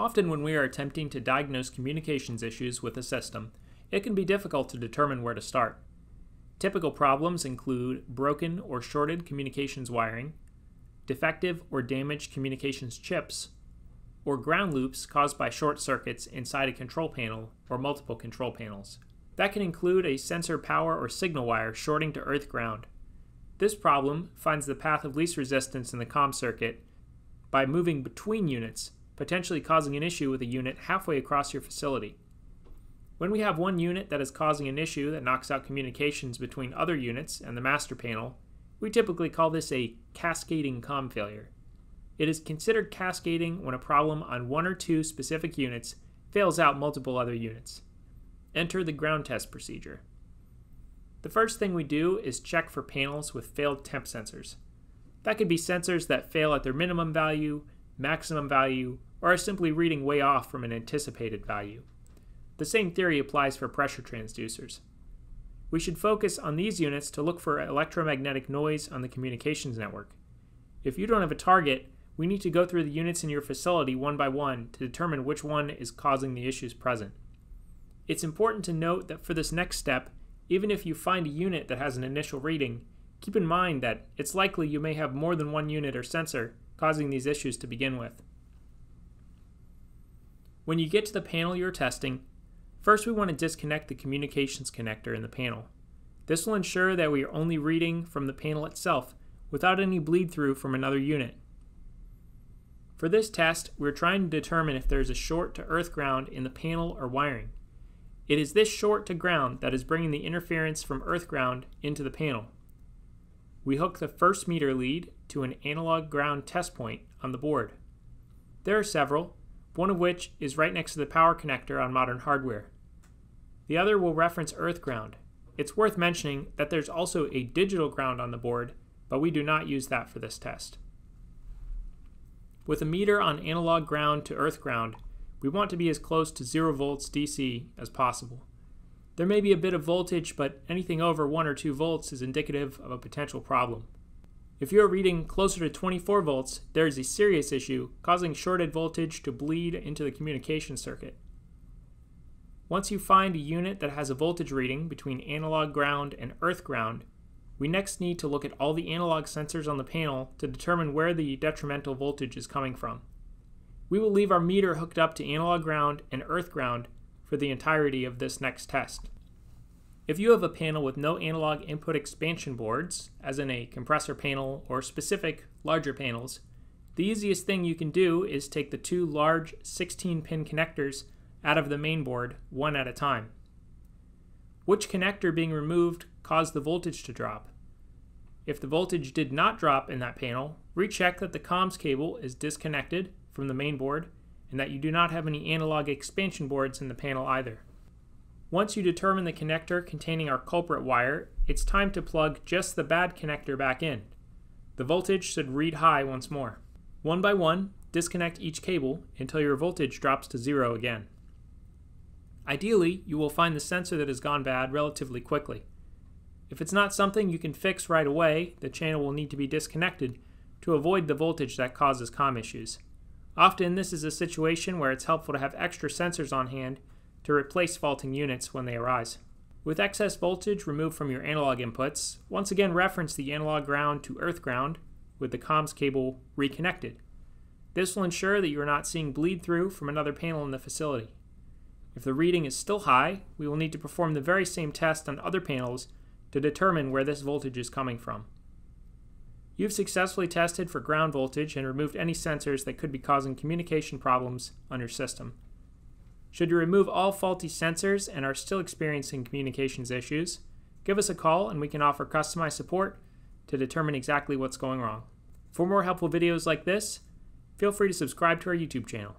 Often when we are attempting to diagnose communications issues with a system, it can be difficult to determine where to start. Typical problems include broken or shorted communications wiring, defective or damaged communications chips, or ground loops caused by short circuits inside a control panel or multiple control panels. That can include a sensor power or signal wire shorting to earth ground. This problem finds the path of least resistance in the COM circuit by moving between units potentially causing an issue with a unit halfway across your facility. When we have one unit that is causing an issue that knocks out communications between other units and the master panel, we typically call this a cascading COM failure. It is considered cascading when a problem on one or two specific units fails out multiple other units. Enter the ground test procedure. The first thing we do is check for panels with failed temp sensors. That could be sensors that fail at their minimum value, maximum value, or are simply reading way off from an anticipated value. The same theory applies for pressure transducers. We should focus on these units to look for electromagnetic noise on the communications network. If you don't have a target, we need to go through the units in your facility one by one to determine which one is causing the issues present. It's important to note that for this next step, even if you find a unit that has an initial reading, keep in mind that it's likely you may have more than one unit or sensor causing these issues to begin with. When you get to the panel you're testing, first we want to disconnect the communications connector in the panel. This will ensure that we are only reading from the panel itself without any bleed through from another unit. For this test, we're trying to determine if there is a short to earth ground in the panel or wiring. It is this short to ground that is bringing the interference from earth ground into the panel. We hook the first meter lead to an analog ground test point on the board. There are several, one of which is right next to the power connector on modern hardware. The other will reference earth ground. It's worth mentioning that there's also a digital ground on the board, but we do not use that for this test. With a meter on analog ground to earth ground, we want to be as close to 0 volts DC as possible. There may be a bit of voltage, but anything over 1 or 2 volts is indicative of a potential problem. If you are reading closer to 24 volts, there is a serious issue causing shorted voltage to bleed into the communication circuit. Once you find a unit that has a voltage reading between analog ground and earth ground, we next need to look at all the analog sensors on the panel to determine where the detrimental voltage is coming from. We will leave our meter hooked up to analog ground and earth ground for the entirety of this next test. If you have a panel with no analog input expansion boards, as in a compressor panel or specific larger panels, the easiest thing you can do is take the two large 16 pin connectors out of the main board one at a time. Which connector being removed caused the voltage to drop? If the voltage did not drop in that panel, recheck that the comms cable is disconnected from the main board and that you do not have any analog expansion boards in the panel either. Once you determine the connector containing our culprit wire, it's time to plug just the bad connector back in. The voltage should read high once more. One by one, disconnect each cable until your voltage drops to zero again. Ideally, you will find the sensor that has gone bad relatively quickly. If it's not something you can fix right away, the channel will need to be disconnected to avoid the voltage that causes COM issues. Often this is a situation where it's helpful to have extra sensors on hand to replace faulting units when they arise. With excess voltage removed from your analog inputs, once again reference the analog ground to earth ground with the comms cable reconnected. This will ensure that you are not seeing bleed through from another panel in the facility. If the reading is still high, we will need to perform the very same test on other panels to determine where this voltage is coming from. You've successfully tested for ground voltage and removed any sensors that could be causing communication problems on your system. Should you remove all faulty sensors and are still experiencing communications issues, give us a call and we can offer customized support to determine exactly what's going wrong. For more helpful videos like this, feel free to subscribe to our YouTube channel.